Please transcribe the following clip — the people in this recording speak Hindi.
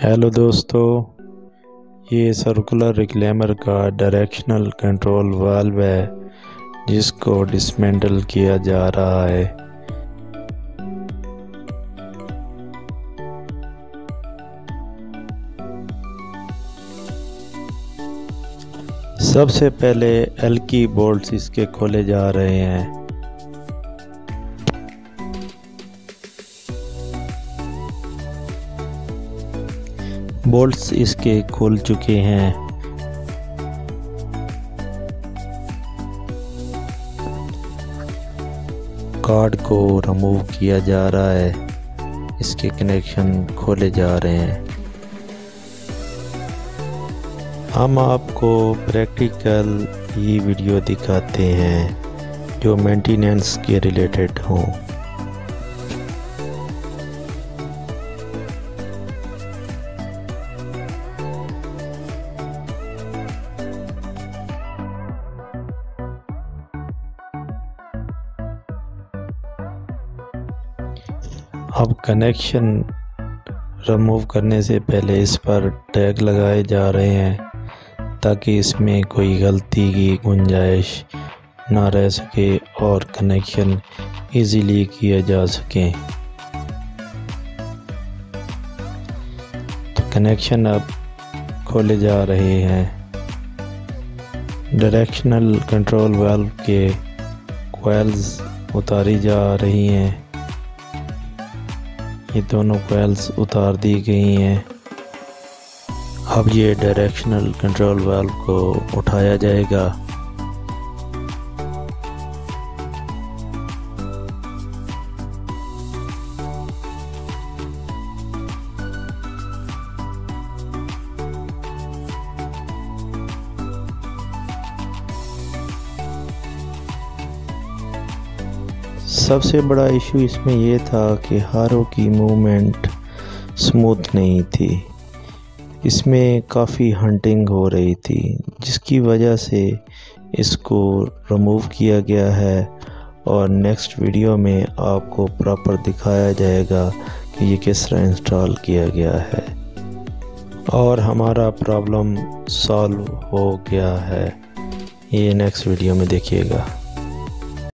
हेलो दोस्तों, ये सर्कुलर रिक्लेमर का डायरेक्शनल कंट्रोल वाल्व है, जिसको डिसमेंटल किया जा रहा है। सबसे पहले एल की बोल्ट्स इसके खोले जा रहे हैं। बोल्ट्स इसके खुल चुके हैं। कार्ड को रिमूव किया जा रहा है। इसके कनेक्शन खोले जा रहे हैं। हम आपको प्रैक्टिकल ये वीडियो दिखाते हैं, जो मेंटेनेंस के रिलेटेड हों। अब कनेक्शन रिमूव करने से पहले इस पर टैग लगाए जा रहे हैं, ताकि इसमें कोई गलती की गुंजाइश ना रह सके और कनेक्शन इजीली किया जा सके। तो कनेक्शन अब खोले जा रहे हैं। डायरेक्शनल कंट्रोल वाल्व के कोयल्स उतारी जा रही हैं। ये दोनों वेल्स उतार दी गई हैं। अब ये डायरेक्शनल कंट्रोल वाल्व को उठाया जाएगा। सबसे बड़ा इशू इसमें यह था कि हारों की मूवमेंट स्मूथ नहीं थी। इसमें काफ़ी हंटिंग हो रही थी, जिसकी वजह से इसको रिमूव किया गया है और नेक्स्ट वीडियो में आपको प्रॉपर दिखाया जाएगा कि ये किस तरह इंस्टॉल किया गया है। और हमारा प्रॉब्लम सॉल्व हो गया है। ये नेक्स्ट वीडियो में देखिएगा।